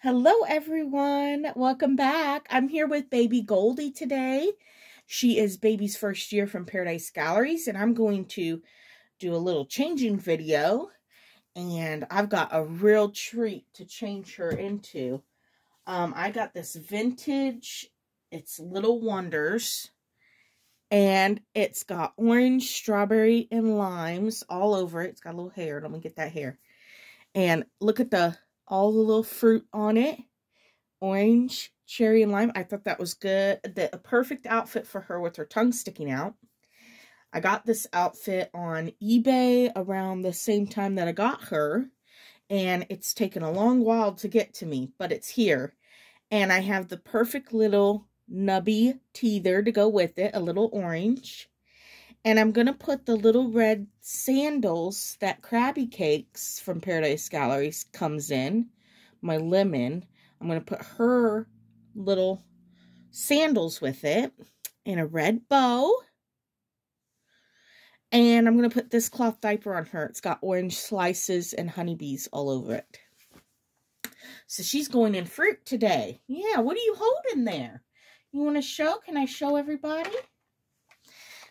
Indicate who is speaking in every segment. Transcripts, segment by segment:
Speaker 1: Hello, everyone. Welcome back. I'm here with baby Goldie today. She is baby's first year from Paradise Galleries, and I'm going to do a little changing video. And I've got a real treat to change her into. Um, I got this vintage, it's Little Wonders, and it's got orange, strawberry, and limes all over it. It's got a little hair. Let me get that hair. And look at the all the little fruit on it. Orange, cherry, and lime. I thought that was good. The, a perfect outfit for her with her tongue sticking out. I got this outfit on eBay around the same time that I got her. And it's taken a long while to get to me, but it's here. And I have the perfect little nubby teether to go with it, a little orange. And I'm going to put the little red sandals that Krabby Cakes from Paradise Galleries comes in, my lemon. I'm going to put her little sandals with it in a red bow. And I'm going to put this cloth diaper on her. It's got orange slices and honeybees all over it. So she's going in fruit today. Yeah, what are you holding there? You want to show? Can I show everybody?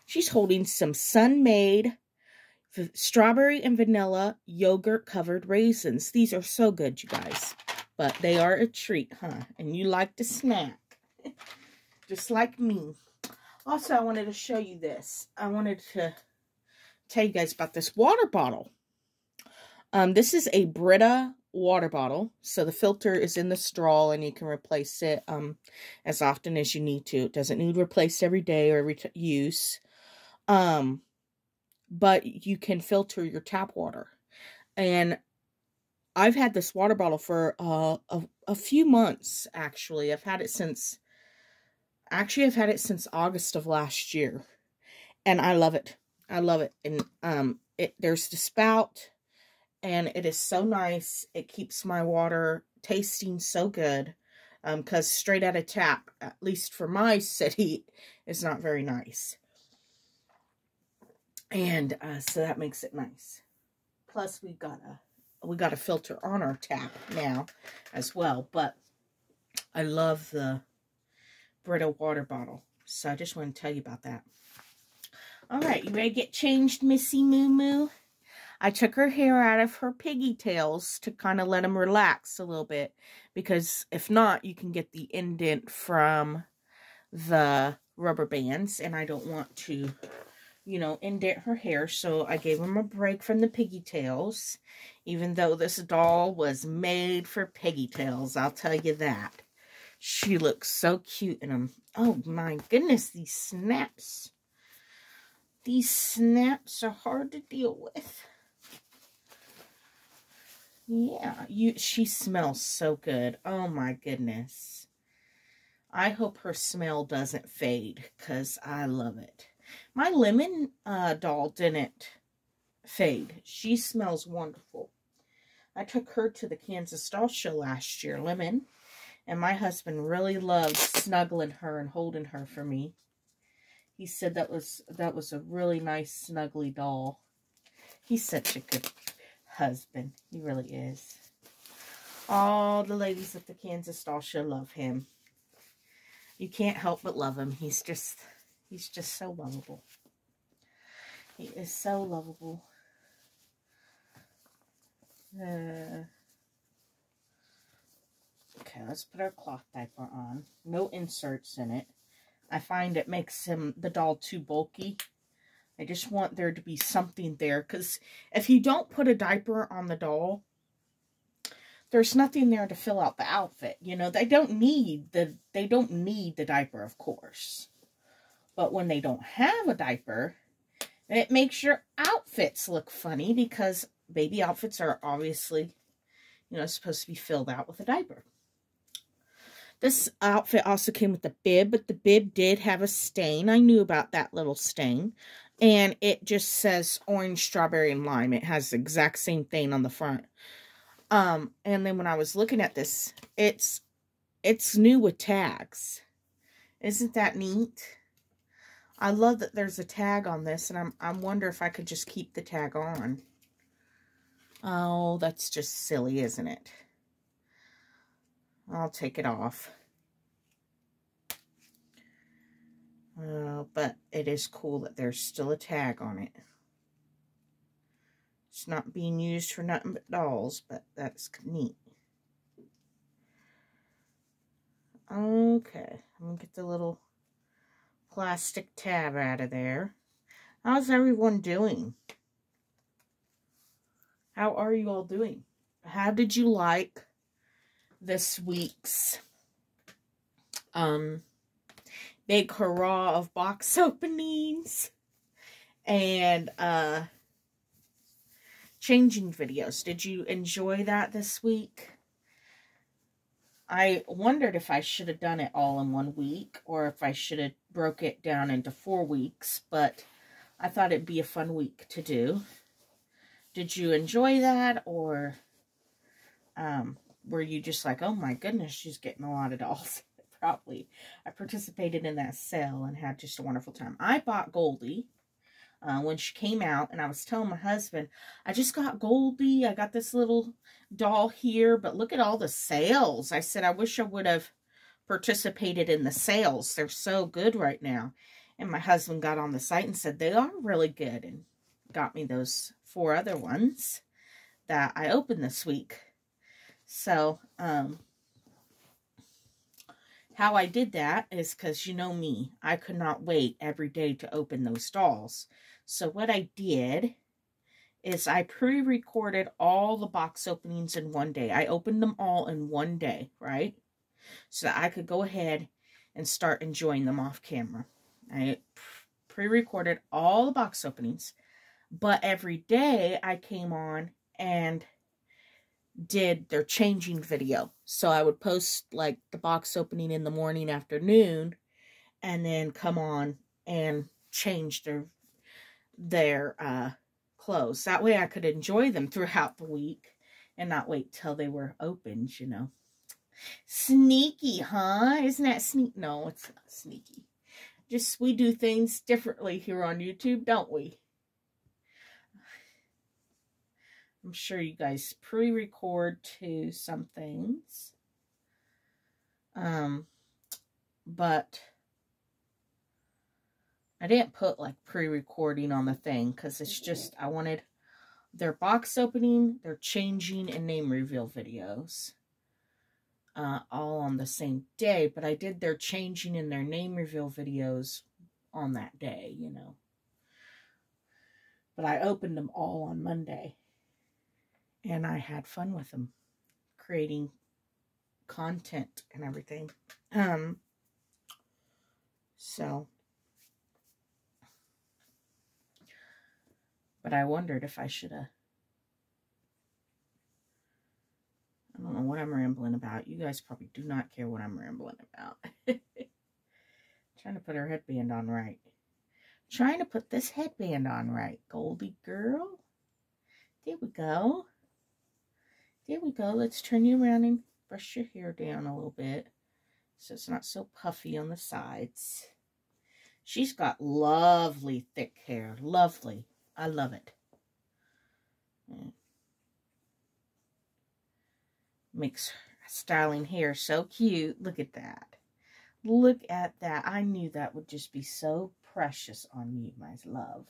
Speaker 1: She's holding some Sun-Maid strawberry and vanilla yogurt covered raisins. These are so good, you guys. But they are a treat, huh? And you like to snack. Just like me. Also, I wanted to show you this. I wanted to tell you guys about this water bottle. Um, this is a Brita water bottle. So the filter is in the straw and you can replace it um, as often as you need to. It doesn't need replaced every day or every use. Um, but you can filter your tap water. And I've had this water bottle for uh, a, a few months, actually. I've had it since, actually, I've had it since August of last year. And I love it. I love it. And um, it there's the spout, and it is so nice. It keeps my water tasting so good. Because um, straight out of tap, at least for my city, is not very nice. And uh, so that makes it nice. Plus, we've got a we got a filter on our tap now as well. But I love the Brita water bottle. So I just want to tell you about that. All right, you ready to get changed, Missy Moo Moo? I took her hair out of her piggy tails to kind of let them relax a little bit. Because if not, you can get the indent from the rubber bands. And I don't want to you know, indent her hair. So I gave him a break from the piggy tails. Even though this doll was made for piggy tails. I'll tell you that. She looks so cute in them. Oh my goodness, these snaps. These snaps are hard to deal with. Yeah, you. she smells so good. Oh my goodness. I hope her smell doesn't fade because I love it. My lemon uh, doll didn't fade. She smells wonderful. I took her to the Kansas Doll Show last year, Lemon, and my husband really loved snuggling her and holding her for me. He said that was that was a really nice snuggly doll. He's such a good husband. He really is. All the ladies at the Kansas Doll Show love him. You can't help but love him. He's just He's just so lovable. He is so lovable. Uh, okay, let's put our cloth diaper on. No inserts in it. I find it makes him the doll too bulky. I just want there to be something there. Because if you don't put a diaper on the doll, there's nothing there to fill out the outfit. You know, they don't need the they don't need the diaper, of course. But when they don't have a diaper, it makes your outfits look funny because baby outfits are obviously, you know, supposed to be filled out with a diaper. This outfit also came with a bib, but the bib did have a stain. I knew about that little stain. And it just says orange, strawberry, and lime. It has the exact same thing on the front. Um, and then when I was looking at this, it's it's new with tags. Isn't that neat? I love that there's a tag on this, and I'm, I wonder if I could just keep the tag on. Oh, that's just silly, isn't it? I'll take it off. Uh, but it is cool that there's still a tag on it. It's not being used for nothing but dolls, but that's neat. Okay, I'm going to get the little plastic tab out of there. How's everyone doing? How are you all doing? How did you like this week's um big hurrah of box openings and uh changing videos. Did you enjoy that this week? I wondered if I should have done it all in one week or if I should have broke it down into four weeks, but I thought it'd be a fun week to do. Did you enjoy that or um, were you just like, oh my goodness, she's getting a lot of dolls? Probably. I participated in that sale and had just a wonderful time. I bought Goldie uh, when she came out, and I was telling my husband, I just got Goldie. I got this little doll here, but look at all the sales. I said, I wish I would have participated in the sales. They're so good right now. And my husband got on the site and said, they are really good, and got me those four other ones that I opened this week. So, um, how I did that is because you know me, I could not wait every day to open those dolls. So what I did is I pre-recorded all the box openings in one day. I opened them all in one day, right? So that I could go ahead and start enjoying them off camera. I pre-recorded all the box openings, but every day I came on and did their changing video. So I would post like the box opening in the morning, afternoon, and then come on and change their their uh, clothes. That way I could enjoy them throughout the week and not wait till they were opened, you know. Sneaky, huh? Isn't that sneak? No, it's not sneaky. Just we do things differently here on YouTube, don't we? I'm sure you guys pre-record to some things. Um, but I didn't put like pre-recording on the thing because it's just, I wanted their box opening, their changing, and name reveal videos. Uh, all on the same day, but I did their changing and their name reveal videos on that day, you know. But I opened them all on Monday and I had fun with them, creating content and everything. Um, so, but I wondered if I should have. I don't know what I'm rambling about. You guys probably do not care what I'm rambling about. Trying to put her headband on right. Trying to put this headband on right. Goldie girl. There we go. There we go. Let's turn you around and brush your hair down a little bit so it's not so puffy on the sides. She's got lovely thick hair. Lovely. I love it. Makes styling hair so cute. Look at that. Look at that. I knew that would just be so precious on you, my love.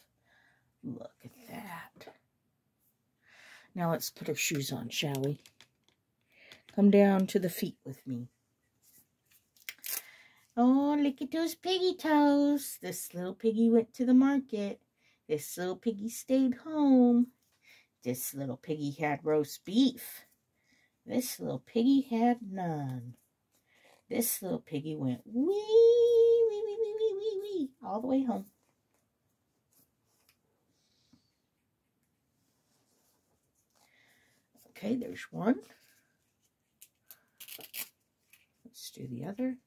Speaker 1: Look at that. Now let's put her shoes on, shall we? Come down to the feet with me. Oh, look at those piggy toes. This little piggy went to the market. This little piggy stayed home. This little piggy had roast beef. This little piggy had none. This little piggy went wee, wee, wee, wee, wee, wee, wee, all the way home. Okay, there's one. Let's do the other.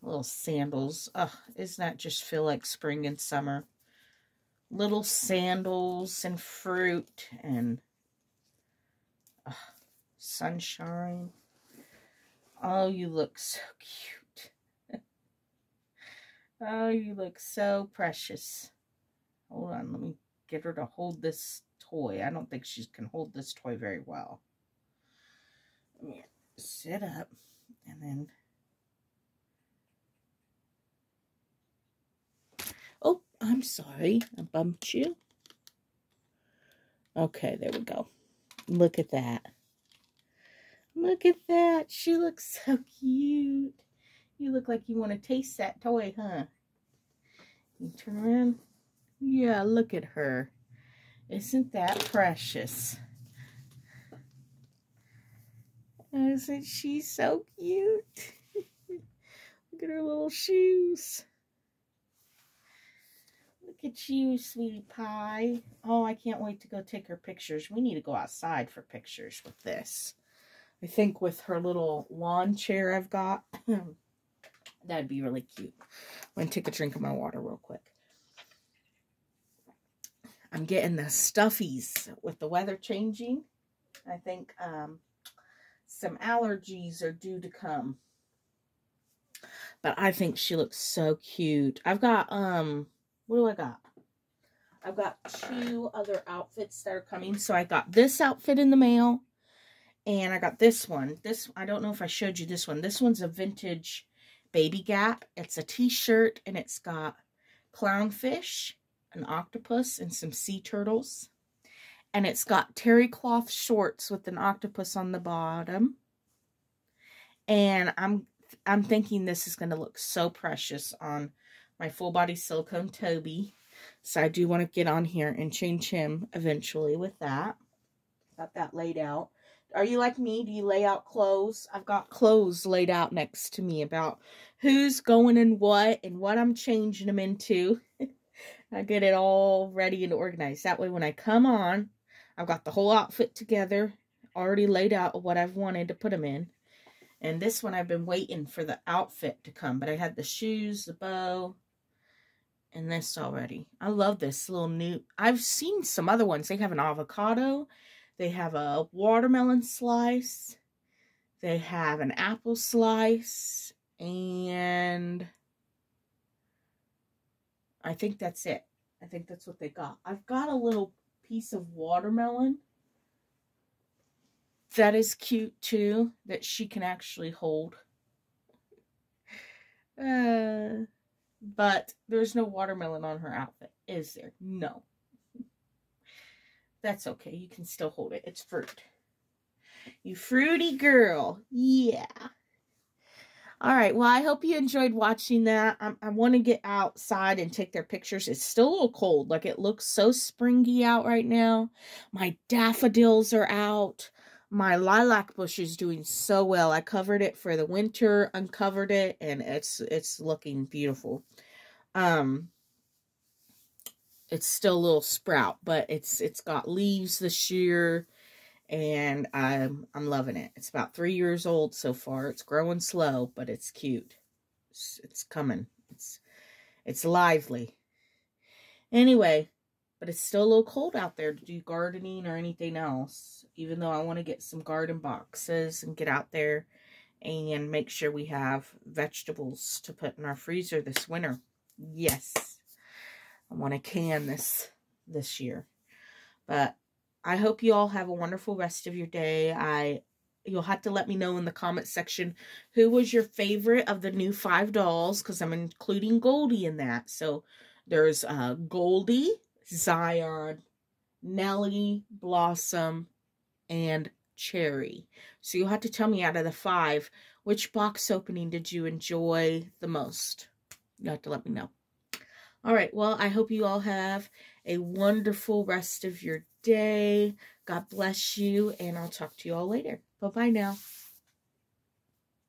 Speaker 1: Little sandals. Oh, doesn't that just feel like spring and summer? Little sandals and fruit and oh, sunshine. Oh, you look so cute. oh, you look so precious. Hold on, let me get her to hold this toy. I don't think she can hold this toy very well. sit up and then oh I'm sorry. I bumped you. Okay there we go. Look at that. Look at that. She looks so cute. You look like you want to taste that toy huh? You turn around. Yeah look at her isn't that precious isn't she so cute? Look at her little shoes. Look at you, sweetie pie. Oh, I can't wait to go take her pictures. We need to go outside for pictures with this. I think with her little lawn chair I've got, that'd be really cute. I'm going to take a drink of my water real quick. I'm getting the stuffies with the weather changing. I think um, some allergies are due to come. But I think she looks so cute. I've got, um, what do I got? I've got two other outfits that are coming. So I got this outfit in the mail. And I got this one. This, I don't know if I showed you this one. This one's a vintage Baby Gap. It's a t-shirt and it's got clownfish, an octopus, and some sea turtles and it's got terry cloth shorts with an octopus on the bottom. And I'm I'm thinking this is going to look so precious on my full body silicone Toby. So I do want to get on here and change him eventually with that. Got that laid out. Are you like me? Do you lay out clothes? I've got clothes laid out next to me about who's going and what and what I'm changing them into. I get it all ready and organized. That way when I come on, I've got the whole outfit together, already laid out what I've wanted to put them in. And this one I've been waiting for the outfit to come, but I had the shoes, the bow, and this already. I love this little new, I've seen some other ones. They have an avocado, they have a watermelon slice, they have an apple slice, and I think that's it. I think that's what they got. I've got a little piece of watermelon. That is cute too, that she can actually hold. Uh, but there's no watermelon on her outfit, is there? No. That's okay. You can still hold it. It's fruit. You fruity girl. Yeah. All right. Well, I hope you enjoyed watching that. I, I want to get outside and take their pictures. It's still a little cold. Like it looks so springy out right now. My daffodils are out. My lilac bush is doing so well. I covered it for the winter, uncovered it, and it's it's looking beautiful. Um, it's still a little sprout, but it's it's got leaves this year and I'm I'm loving it. It's about three years old so far. It's growing slow, but it's cute. It's, it's coming. It's it's lively. Anyway, but it's still a little cold out there to do gardening or anything else. Even though I want to get some garden boxes and get out there and make sure we have vegetables to put in our freezer this winter. Yes, I want to can this this year. But I hope you all have a wonderful rest of your day. I you'll have to let me know in the comment section who was your favorite of the new five dolls because I'm including Goldie in that. So there's uh, Goldie, Zion, Nellie, Blossom, and Cherry. So you'll have to tell me out of the five, which box opening did you enjoy the most? You have to let me know. All right, well, I hope you all have a wonderful rest of your day. God bless you, and I'll talk to you all later. Bye-bye now.